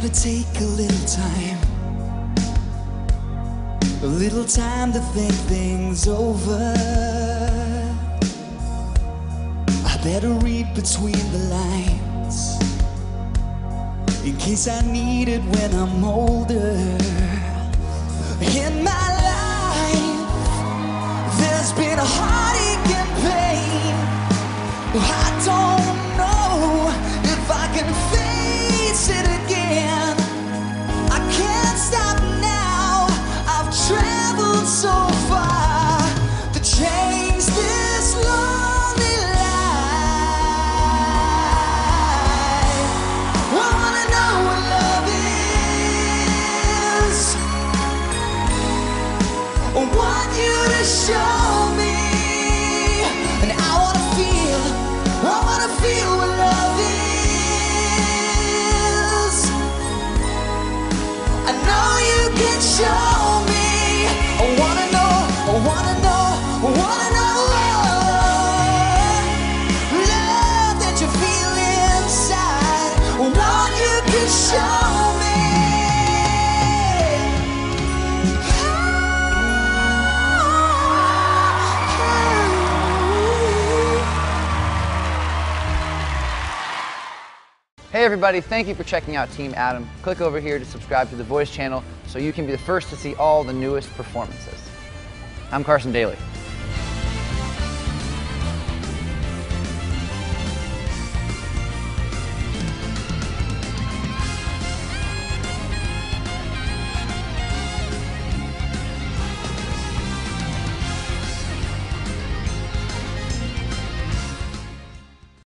gotta take a little time. A little time to think things over. I better read between the lines. In case I need it when I'm older. In my life, there's been a heartache and pain. I don't want you to show Hey everybody, thank you for checking out Team Adam. Click over here to subscribe to the Voice channel so you can be the first to see all the newest performances. I'm Carson Daly.